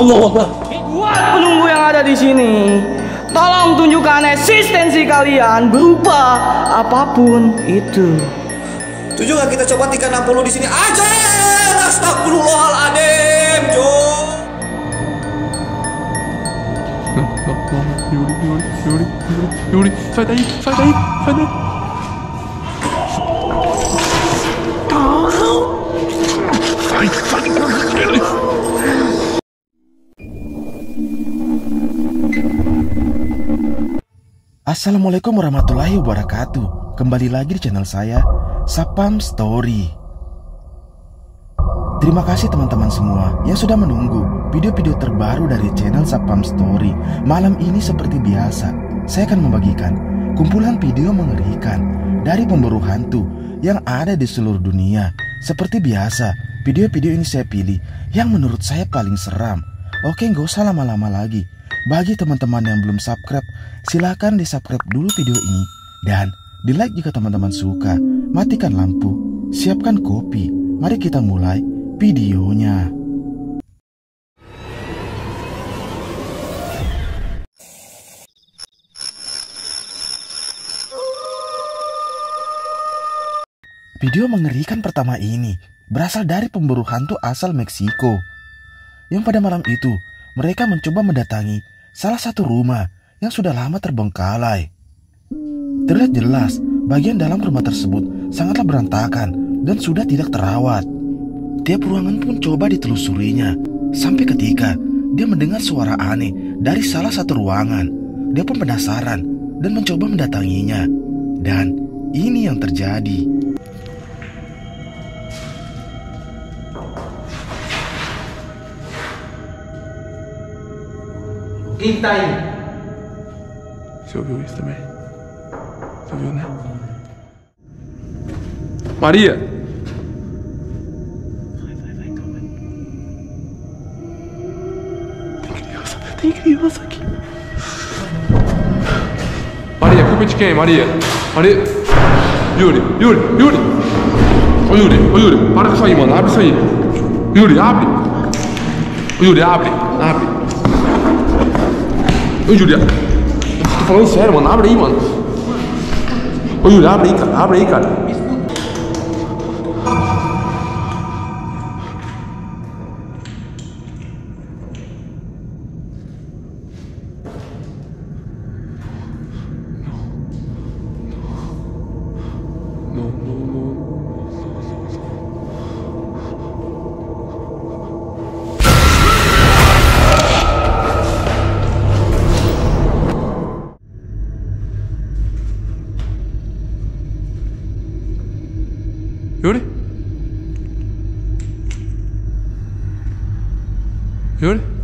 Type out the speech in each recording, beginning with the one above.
Allah Akbar. Buat penunggu yang ada di sini, tolong tunjukkan eksistensi kalian berupa apa pun itu. Nggak kita coba 360 di sini aja? Astagfirullahaladzim, Cuk. Yuri, Yuri, Yuri, Yuri, Yuri, daí, sai daí. Assalamualaikum warahmatullahi wabarakatuh. Kembali lagi di channel saya Sapam Story. Terima kasih teman-teman semua yang sudah menunggu video-video terbaru dari channel Sapam Story. Malam ini seperti biasa Saya akan membagikan kumpulan video mengerikan Dari pemburu hantu yang ada di seluruh dunia. Seperti biasa video-video ini saya pilih yang menurut saya paling seram. Oke nggak usah lama-lama lagi bagi teman-teman yang belum subscribe, silahkan di subscribe dulu video ini. Dan di like jika teman-teman suka. Matikan lampu, siapkan kopi. Mari kita mulai videonya. Video mengerikan pertama ini berasal dari pemburu hantu asal Meksiko. Yang pada malam itu mereka mencoba mendatangi salah satu rumah yang sudah lama terbengkalai. Terlihat jelas bagian dalam rumah tersebut sangatlah berantakan dan sudah tidak terawat. Tiap ruangan pun coba ditelusurinya sampai ketika dia mendengar suara aneh dari salah satu ruangan. Dia pun penasaran dan mencoba mendatanginya. Dan ini yang terjadi. Quem tá aí? Você ouviu isso também? Você ouviu, né? Maria! Tem criança, tem criança aqui. Maria, culpa de quem, Maria? Maria. Yuri, Yuri, Yuri! Ô Yuri, ô Yuri, para com isso aí, mano. Abre isso aí. Yuri, abre. Ô Yuri, abre. Ô Yuri, tô falando sério, mano. Abre aí, mano. Ô Yuri, abre aí, cara. Abre aí, cara. Hører det? Hører det?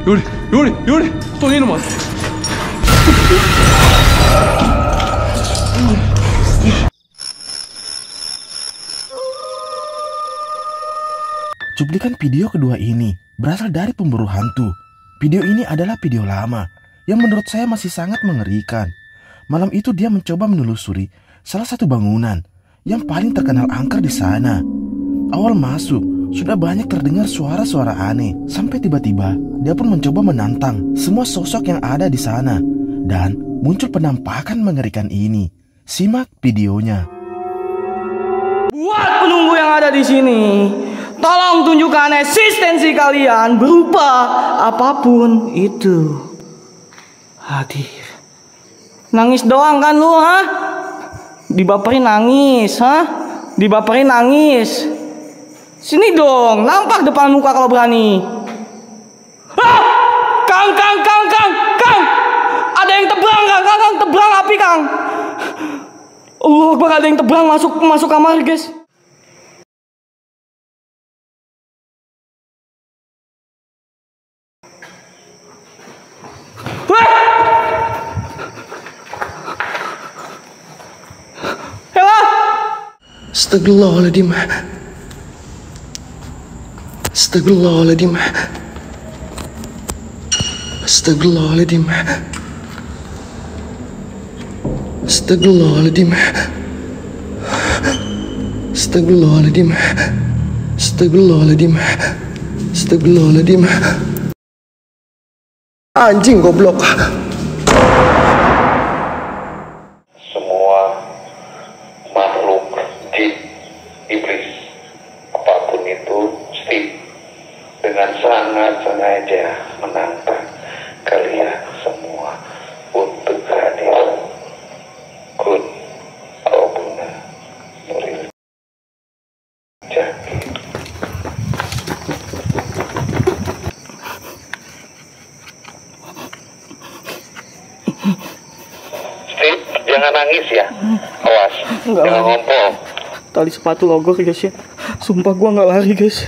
Yuri? Yuri? Yuri, Yuri, Yuri, tô indo, mano. Cuplikan video kedua ini berasal dari pemburu hantu. Video ini adalah video lama yang menurut saya masih sangat mengerikan. Malam itu dia mencoba menelusuri salah satu bangunan yang paling terkenal angker di sana. Awal masuk sudah banyak terdengar suara-suara aneh sampai tiba-tiba dia pun mencoba menantang semua sosok yang ada di sana dan muncul penampakan mengerikan ini. Simak videonya. Buat penunggu yang ada di sini, tolong tunjukkan eksistensi kalian berupa apa pun itu. Hadir. Nangis doang kan lu, ha? Dibaperin nangis, ha? Dibaperin nangis. Sini dong, nampak depan muka kalau berani. Ah! Kang, kang, kang, kang, kang. Ada yang tebrang, kang, kang, kang tebrang api, kang. Allah Akbar, ada yang tebrang masuk masuk kamar, guys. Astagfirullahaladzim Astagfirullahaladzim. Astagfirullahaladzim. Astagfirullahaladzim. Astagfirullahaladzim. Astagfirullahaladzim. Astagfirullahaladzim. Anjing goblok. semua makhluk jin iblis apa pun itu Steve dengan sangat sengaja menantang kalian semua untuk hadir kun Albuna Nuril Jaki Steve, jangan nangis ya. Awas, Enggak jangan ngompol. Tali sepatu logo guys ya. Sumpah gua nggak lari guys.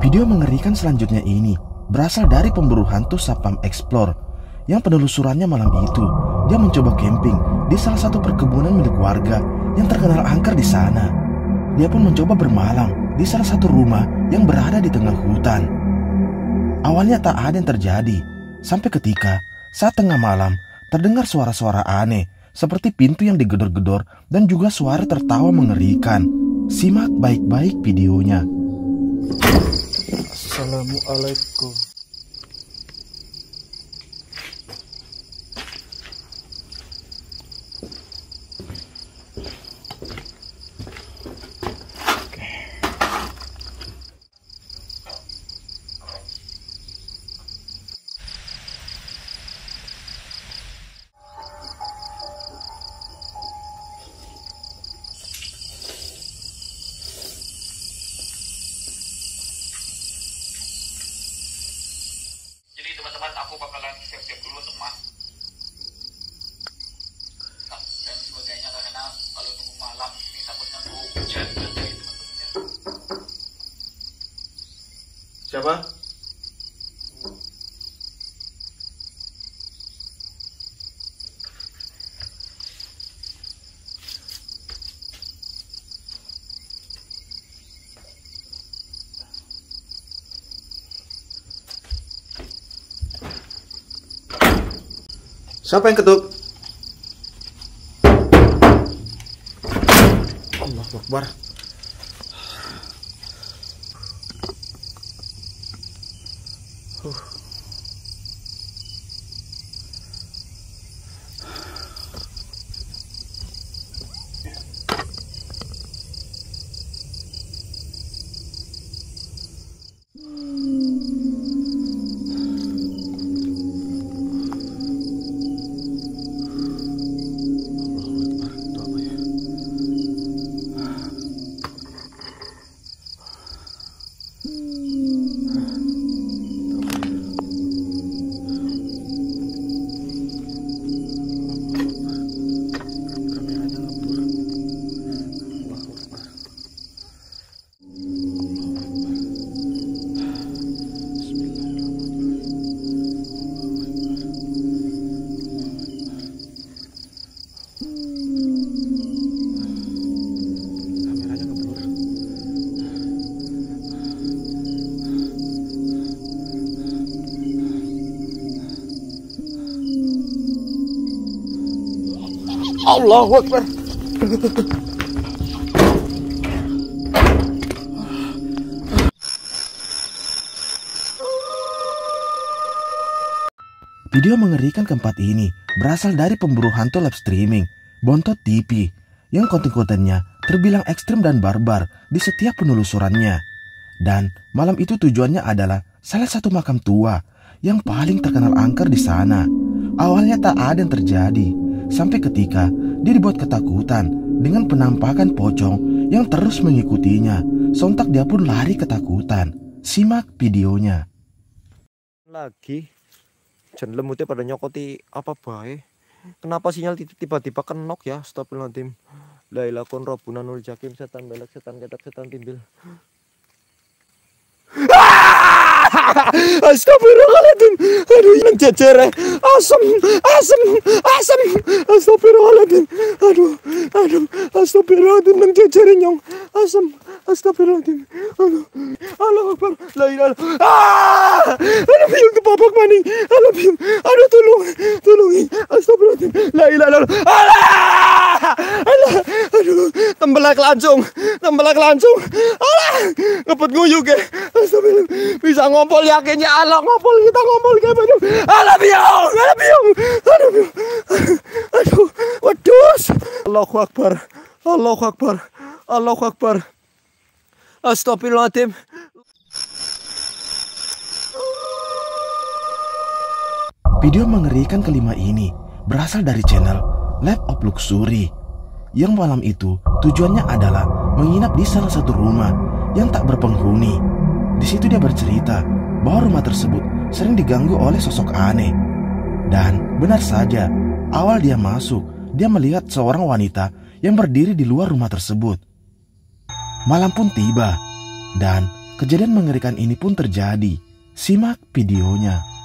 Video mengerikan selanjutnya ini berasal dari pemburu hantu Sapam Explore yang penelusurannya malam itu dia mencoba camping di salah satu perkebunan milik warga yang terkenal angker di sana. Dia pun mencoba bermalam di salah satu rumah yang berada di tengah hutan. Awalnya tak ada yang terjadi sampai ketika saat tengah malam terdengar suara-suara aneh seperti pintu yang digedor-gedor dan juga suara tertawa mengerikan. Simak baik-baik videonya. Assalamualaikum. Jadi teman-teman aku bakalan siap-siap dulu untuk mas dan sebagainya karena kalau nunggu malam ini takutnya mau hujan dan kayak gitu teman-teman. Siapa? Siapa yang ketuk? Allah Akbar. Allahu Akbar. Video mengerikan keempat ini berasal dari pemburu hantu live streaming, Bontot TV, yang konten-kontennya terbilang ekstrim dan barbar di setiap penelusurannya. Dan malam itu tujuannya adalah salah satu makam tua yang paling terkenal angker di sana. Awalnya tak ada yang terjadi, sampai ketika dia dibuat ketakutan dengan penampakan pocong yang terus mengikutinya. Sontak dia pun lari ketakutan. Simak videonya. Lagi. Lemutnya pada nyokoti apa bae. Kenapa sinyal tiba-tiba kenok ya? Astagfirullahaladzim. La ilaha kun rabbuna nul jakim setan belek setan ketak setan timbil. Ah! Astagfirullahaladzim. Aduh, yang jejer. Asem, asem, asem. Astagfirullahaladzim. Aduh, aduh. Astagfirullahaladzim. Yang jejer nyong. Asem. Astagfirullahaladzim. Aduh. Allah Akbar. La ilaha. Ah! Aduh, biung kepapok maning. Aduh, biung. Aduh, tolong. Tolongin. Astagfirullahaladzim. La ilaha. Allah! Allah! Aduh, tembelak langsung. Tembelak langsung. Allah! Ngepet nguyuk ya. Astagfirullah. Bisa ngompol yakinnya Allah ngompol kita ngompol kayak begitu. Allah biung. Allah biung. Aduh, biung. Aduh, waduh. Allahu Akbar. Allahu Akbar. Allahu Akbar. Astagfirullahaladzim. Video mengerikan kelima ini berasal dari channel Lab of Luxury yang malam itu tujuannya adalah menginap di salah satu rumah yang tak berpenghuni. Di situ dia bercerita bahwa rumah tersebut sering diganggu oleh sosok aneh. Dan benar saja, awal dia masuk, dia melihat seorang wanita yang berdiri di luar rumah tersebut. Malam pun tiba, dan kejadian mengerikan ini pun terjadi. Simak videonya.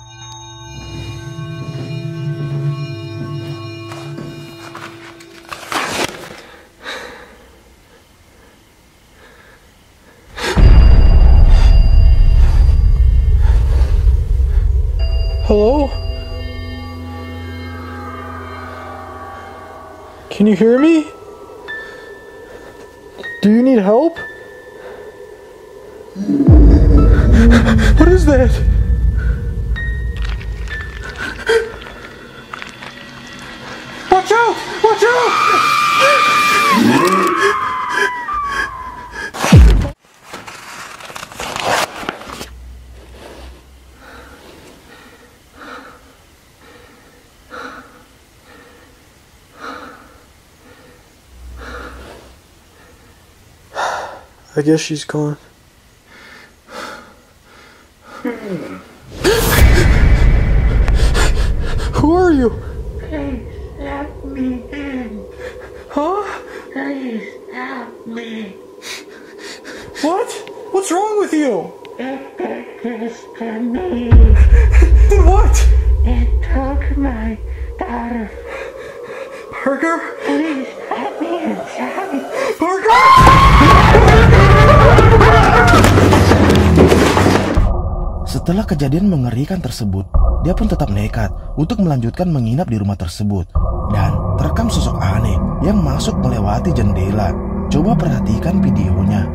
Hello? Can you hear me? Do you need help? What is that? Watch out! Watch out! I guess she's gone. Hmm. Who are you? Setelah kejadian mengerikan tersebut, dia pun tetap nekat untuk melanjutkan menginap di rumah tersebut. Dan terekam sosok aneh yang masuk melewati jendela. Coba perhatikan videonya.